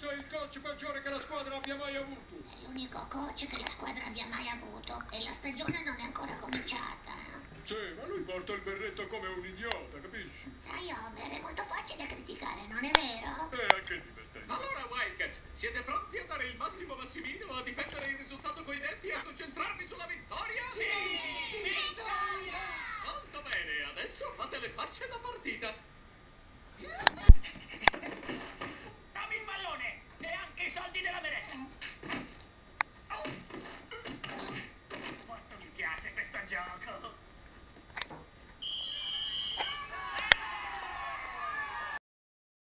Rosso è il coach maggiore che la squadra abbia mai avuto. È l'unico coach che la squadra abbia mai avuto e la stagione non è ancora cominciata. Sì, ma lui porta il berretto come un idiota, capisci? Sai, Homer, è molto facile criticare, non è vero? Eh, anche divertente. Allora, Wildcats, siete pronti a dare il massimo massimino, a difendere il risultato coi denti e a concentrarvi sulla vittoria? Sì! sì vittoria! Molto bene, adesso fate le facce da partita.